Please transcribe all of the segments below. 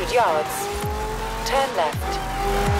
200 yards, turn left.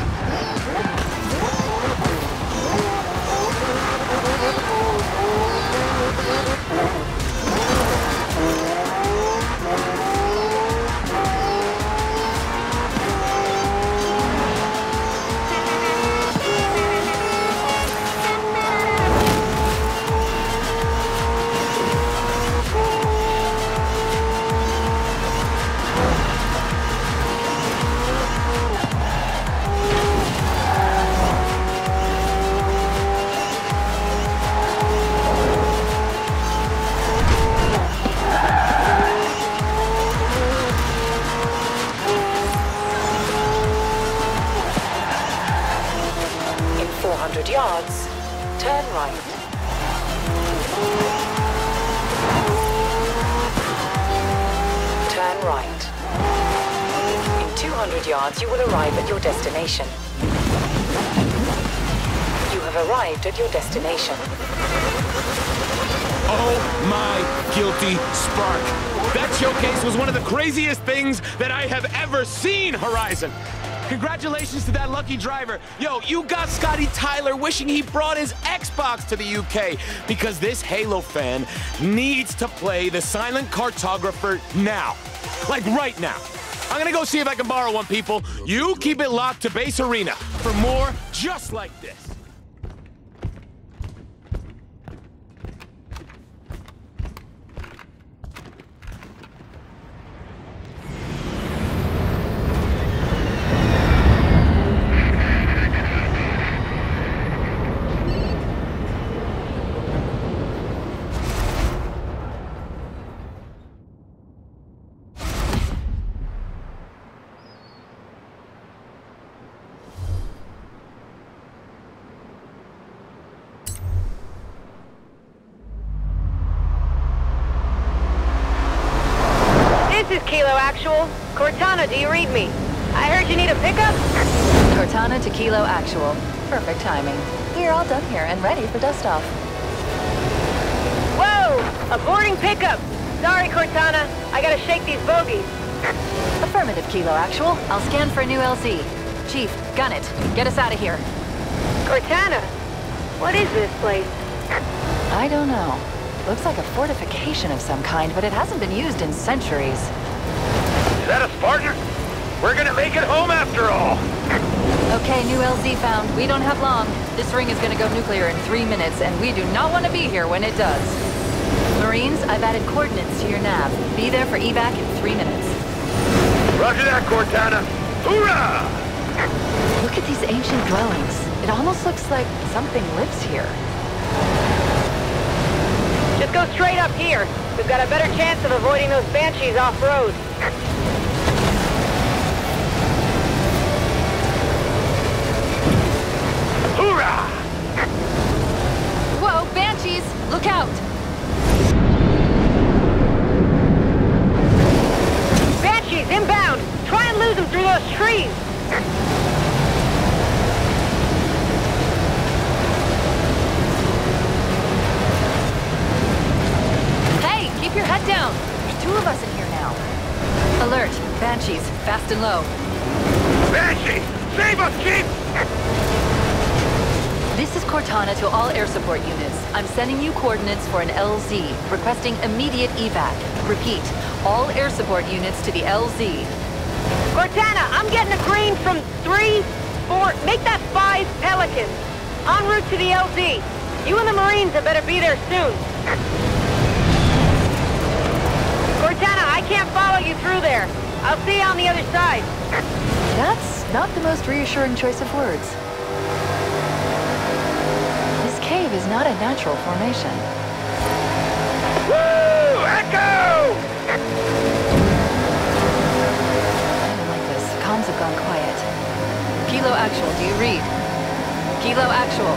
In 400 yards, turn right. Turn right. In 200 yards, you will arrive at your destination. You have arrived at your destination. Oh my guilty spark. That showcase was one of the craziest things that I have ever seen, Horizon. Congratulations to that lucky driver. Yo, you got Scotty Tyler wishing he brought his Xbox to the UK because this Halo fan needs to play the silent cartographer now. Like right now. I'm gonna go see if I can borrow one, people. You keep it locked to Bass Arena for more just like this. Is Kilo Actual. Cortana, do you read me? I heard you need a pickup? Cortana to Kilo Actual. Perfect timing. We're all done here and ready for dust off. Whoa! A boarding pickup! Sorry, Cortana. I gotta shake these bogies. Affirmative, Kilo Actual. I'll scan for a new LZ. Chief, gun it. Get us out of here. Cortana! What is this place? I don't know. Looks like a fortification of some kind, but it hasn't been used in centuries. Is that a Spartan? We're gonna make it home after all! Okay, new LZ found. We don't have long. This ring is gonna go nuclear in three minutes, and we do not want to be here when it does. Marines, I've added coordinates to your nav. Be there for evac in three minutes. Roger that, Cortana! Hoorah! Look at these ancient dwellings. It almost looks like something lives here. Just go straight up here. We've got a better chance of avoiding those banshees off-road. Hoorah! Whoa, banshees! Look out! Banshees, inbound! Try and lose them through those trees! Keep your head down. There's two of us in here now. Alert, banshees, fast and low. Banshee! Save us, Chief! This is Cortana to all air support units. I'm sending you coordinates for an LZ, requesting immediate evac. Repeat, all air support units to the LZ. Cortana, I'm getting a green from three, four, make that five Pelicans. En route to the LZ. You and the Marines had better be there soon. Cortana, I can't follow you through there. I'll see you on the other side. That's not the most reassuring choice of words. This cave is not a natural formation. Woo! Echo! I don't like this. Comms have gone quiet. Kilo Actual, do you read? Kilo Actual.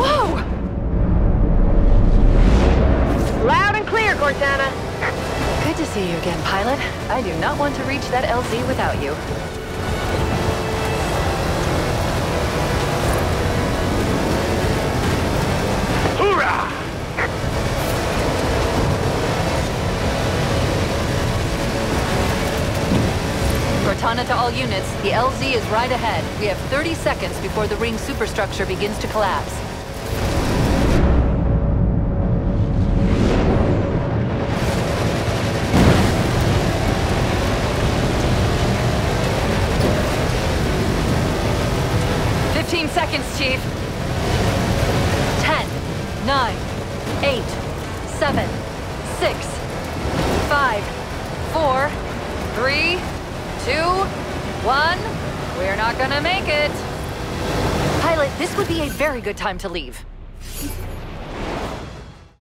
Whoa! Loud and clear, Cortana. See you again, pilot. I do not want to reach that LZ without you. Hoorah! Cortana to all units, the LZ is right ahead. We have 30 seconds before the ring superstructure begins to collapse. Seconds, Chief. Ten, nine, eight, seven, six, five, four, three, two, one. We're not gonna make it. Pilot, this would be a very good time to leave.